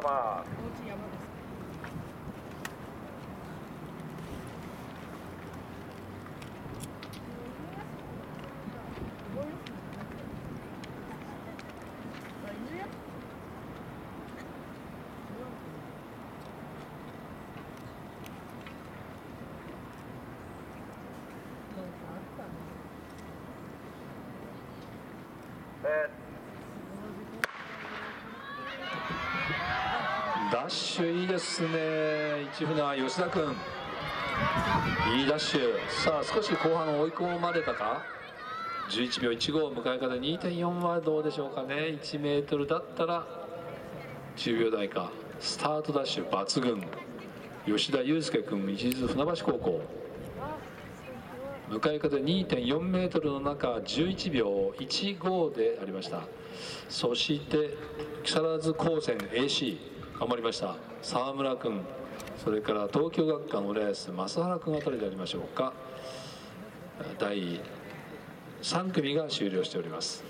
ざいますえダッシュいいですね。一船吉田君。いいダッシュ。さあ少し後半追い込まれたか。11秒15向かい方。2.4はどうでしょうかね。1メートルだったら10秒台か。スタートダッシュ抜群。吉田祐介君一途船橋高校。向かい風2.4メートルの中11秒15でありました。そして木更津高専 AC 頑張りました。沢村君それから東京学館浦安正原君あたりでありましょうか。第3組が終了しております。